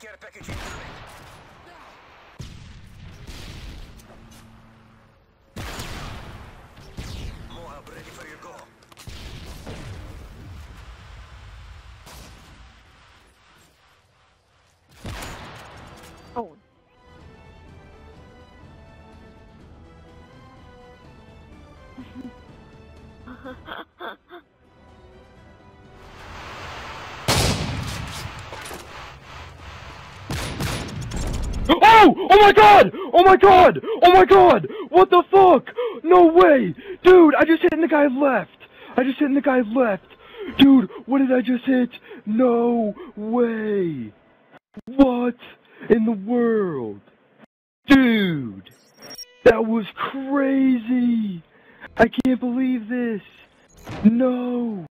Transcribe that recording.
care package incoming. Moab ready for your go. Oh. Oh! Oh my god! Oh my god! Oh my god! What the fuck? No way! Dude, I just hit in the guy's left! I just hit in the guy's left! Dude, what did I just hit? No way! What in the world? Dude! That was crazy! I can't believe this! No!